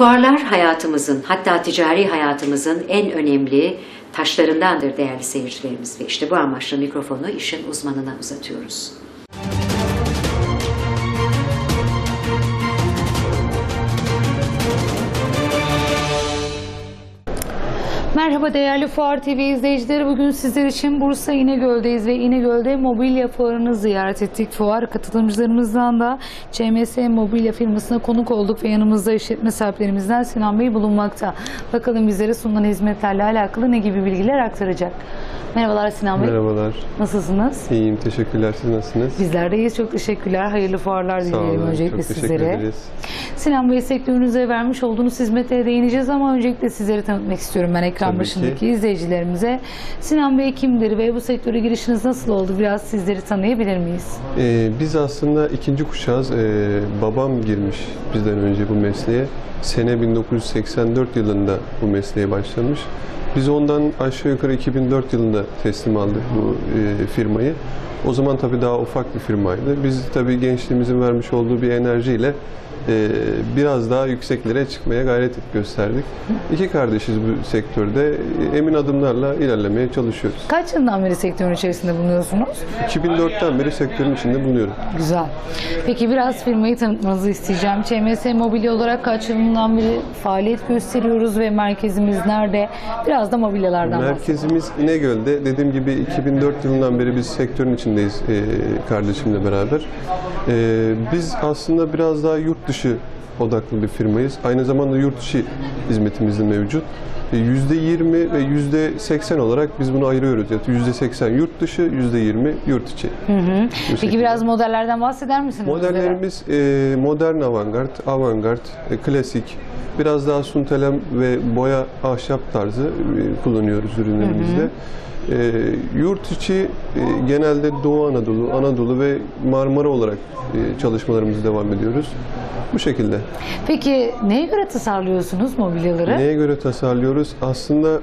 Fuarlar hayatımızın hatta ticari hayatımızın en önemli taşlarındandır değerli seyircilerimiz ve işte bu amaçla mikrofonu işin uzmanına uzatıyoruz. Merhaba değerli Fuar TV izleyicileri. Bugün sizler için Bursa İnegöl'deyiz ve İnegöl'de mobilya fuarını ziyaret ettik. Fuar katılımcılarımızdan da CMS Mobilya firmasına konuk olduk ve yanımızda işletme sahiplerimizden Sinan Bey bulunmakta. Bakalım bizlere sunulan hizmetlerle alakalı ne gibi bilgiler aktaracak. Merhabalar Sinan Bey. Merhabalar. Nasılsınız? İyiyim. Teşekkürler. Siz nasılsınız? Bizler de iyiyiz. Çok teşekkürler. Hayırlı fuarlar olun. öncelikle Çok teşekkür sizlere. ederiz. Sinan Bey sektörünüze vermiş olduğunuz hizmetlere değineceğiz ama öncelikle sizleri tanıtmak istiyorum ben ekran Tabii ki. başındaki izleyicilerimize. Sinan Bey kimdir ve bu sektöre girişiniz nasıl oldu? Biraz sizleri tanıyabilir miyiz? Ee, biz aslında ikinci kuşağız. Ee, babam girmiş bizden önce bu mesleğe. Sene 1984 yılında bu mesleğe başlamış. Biz ondan aşağı yukarı 2004 yılında teslim aldık bu e, firmayı. O zaman tabii daha ufak bir firmaydı. Biz tabii gençliğimizin vermiş olduğu bir enerjiyle e, biraz daha yükseklere çıkmaya gayret gösterdik. İki kardeşiz bu sektörde. Emin adımlarla ilerlemeye çalışıyoruz. Kaç yıldan beri sektörün içerisinde bulunuyorsunuz? 2004'ten beri sektörün içinde bulunuyorum. Güzel. Peki biraz firmayı tanıtmanızı isteyeceğim. CMS Mobilya olarak kaç yılından beri faaliyet gösteriyoruz ve merkezimiz nerede? Biraz da mobilyalardan bahsedelim. Merkezimiz İnegöl'de. Dediğim gibi 2004 yılından beri biz sektörün içindeyiz e, kardeşimle beraber. E, biz aslında biraz daha yurt dışı odaklı bir firmayız. Aynı zamanda yurt dışı hizmetimiz de mevcut. E, %20 ve %80 olarak biz bunu ayırıyoruz. Yani %80 yurt dışı, %20 yurt içi. Bu Peki şekilde. biraz modellerden bahseder misiniz? Modellerimiz e, modern avantgard, avantgard, e, klasik, biraz daha suntelem ve boya ahşap tarzı e, kullanıyoruz ürünlerimizde. E, yurt içi e, genelde Doğu Anadolu, Anadolu ve Marmara olarak e, çalışmalarımızı devam ediyoruz. Bu şekilde. Peki neye göre tasarlıyorsunuz mobilyaları? Neye göre tasarlıyoruz? Aslında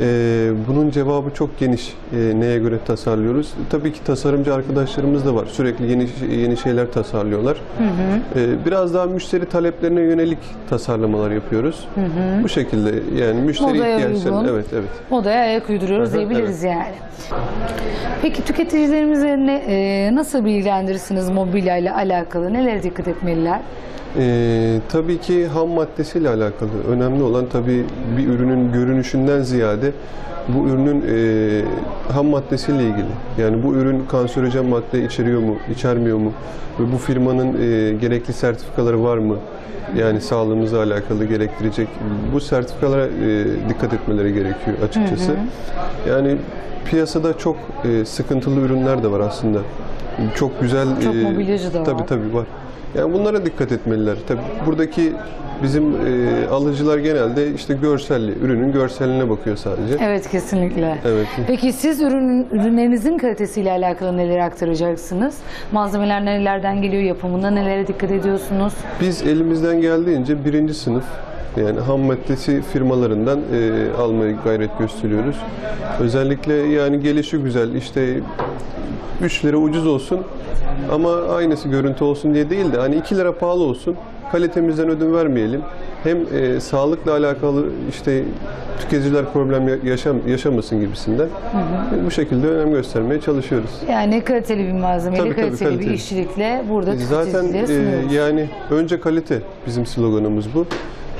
e, bunun cevabı çok geniş. E, neye göre tasarlıyoruz? Tabii ki tasarımcı arkadaşlarımız da var. Sürekli yeni yeni şeyler tasarlıyorlar. E, biraz daha müşteri taleplerine yönelik tasarlamalar yapıyoruz. Bu şekilde yani müşteri Modaya ihtiyaçlarına uygun. evet evet. Modaya ayak uyduruyoruz Hı hı, diyebiliriz yani. Peki tüketicilerimize ne, e, nasıl bilgilendirirsiniz mobilya ile alakalı? Nelere dikkat etmeliler? Ee, tabii ki ham maddesiyle alakalı. Önemli olan tabii bir ürünün görünüşünden ziyade bu ürünün e, ham maddesiyle ilgili. Yani bu ürün kanserojen madde içeriyor mu, içermiyor mu? Ve bu firmanın e, gerekli sertifikaları var mı? Yani sağlığımızla alakalı gerektirecek. Bu sertifikalara e, dikkat etmeleri gerekiyor açıkçası. Yani piyasada çok e, sıkıntılı ürünler de var aslında. Çok güzel Çok mobilyacı da var. Tabii tabii var. Yani bunlara dikkat etmeliler. Tabii buradaki bizim e, alıcılar genelde işte görselli, ürünün görseline bakıyor sadece. Evet kesinlikle. Evet. Peki siz ürün, ürünlerinizin kalitesiyle alakalı neler aktaracaksınız? Malzemeler nerelerden geliyor? Yapımında nelere dikkat ediyorsunuz? Biz elimizden geldiğince birinci sınıf yani ham maddesi firmalarından e, almaya gayret gösteriyoruz. Özellikle yani gelişi güzel işte 3 lira ucuz olsun ama aynısı görüntü olsun diye değil de hani 2 lira pahalı olsun kalitemizden ödün vermeyelim. Hem e, sağlıkla alakalı işte tüketiciler problem ya- yaşam, yaşamasın gibisinden bu şekilde önem göstermeye çalışıyoruz. Yani kaliteli bir malzemeyle, Tabii, tabii, kaliteli, bir kaliteli. işçilikle burada Zaten tüketicilere e, yani önce kalite bizim sloganımız bu.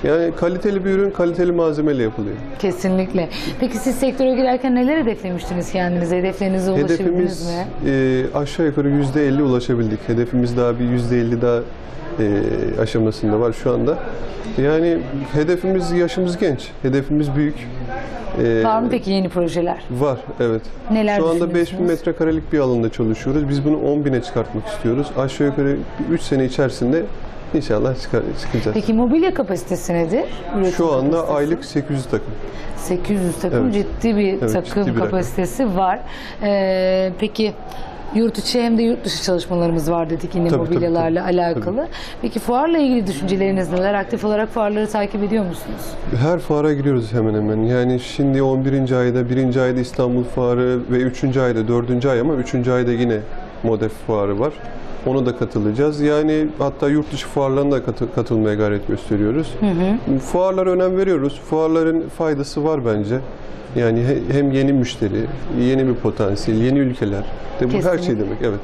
Yani kaliteli bir ürün kaliteli malzemeyle yapılıyor. Kesinlikle. Peki siz sektöre girerken neler hedeflemiştiniz kendinize? Hedeflerinize ulaşabildiniz Hedefimiz mi? e, aşağı yukarı %50 ulaşabildik. Hedefimiz daha bir %50 daha e, aşamasında var şu anda. Yani hedefimiz yaşımız genç. Hedefimiz büyük. E, Var mı peki yeni projeler? Var, evet. Neler Şu anda 5000 düşünüyorsunuz? metrekarelik bir alanda çalışıyoruz. Biz bunu 10.000'e çıkartmak istiyoruz. Aşağı yukarı 3 sene içerisinde inşallah çıkar, çıkacağız. Peki mobilya kapasitesi nedir? Üretim Şu anda kapasitesi? aylık 800 takım. 800 takım Evet. ciddi bir Evet, takım ciddi bir rakam. kapasitesi var. Ee, peki yurt içi hem de yurt dışı çalışmalarımız var dedik yine Tabii, tabii, mobilyalarla tabii. alakalı. Peki fuarla ilgili düşünceleriniz neler? Aktif olarak fuarları takip ediyor musunuz? Her fuara giriyoruz hemen hemen. Yani şimdi 11. ayda, 1. ayda İstanbul Fuarı ve 3. ayda, 4. ay ama 3. ayda yine Modef Fuarı var. Ona da katılacağız. Yani hatta yurt dışı fuarlarına da katı- katılmaya gayret gösteriyoruz. Fuarlara önem veriyoruz. Fuarların faydası var bence. Yani he- hem yeni müşteri, yeni bir potansiyel, yeni ülkeler. De bu her şey demek. Evet.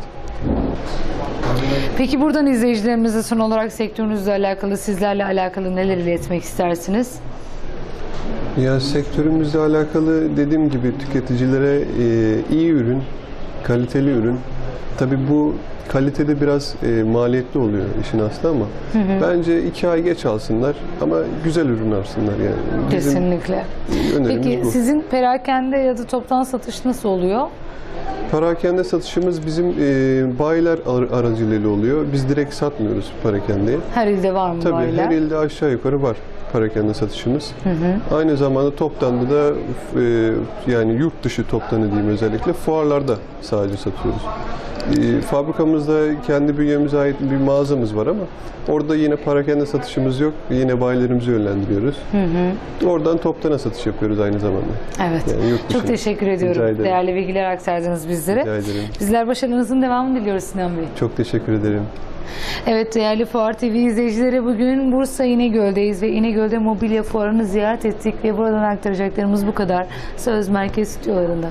Peki buradan izleyicilerimize son olarak sektörünüzle alakalı, sizlerle alakalı neler iletmek istersiniz? Ya sektörümüzle alakalı dediğim gibi tüketicilere e, iyi ürün, kaliteli ürün. Tabii bu kalitede biraz e, maliyetli oluyor işin aslı ama bence iki ay geç alsınlar ama güzel ürün alsınlar yani. Bizim Kesinlikle. Peki bu. sizin perakende ya da toptan satış nasıl oluyor? Parakende satışımız bizim e, bayiler ar- aracılığıyla oluyor. Biz direkt satmıyoruz parakendeye. Her ilde var mı Tabii bayiler? her ilde aşağı yukarı var parakende satışımız. Aynı zamanda toptanlı da e, yani yurt dışı toptanı diyeyim özellikle fuarlarda sadece satıyoruz. E, fabrikamızda kendi bünyemize ait bir mağazamız var ama orada yine parakende satışımız yok. Yine bayilerimizi yönlendiriyoruz. Oradan toptana satış yapıyoruz aynı zamanda. Evet. Yani yurt Çok teşekkür ediyorum. Değerli bilgiler aktardınız bizlere. Rica ederim. Bizler başarınızın devamını diliyoruz Sinan Bey. Çok teşekkür ederim. Evet değerli Fuar TV izleyicileri bugün Bursa İnegöl'deyiz ve İnegöl'de mobilya fuarını ziyaret ettik ve buradan aktaracaklarımız bu kadar. Söz Merkez Stüdyolarında.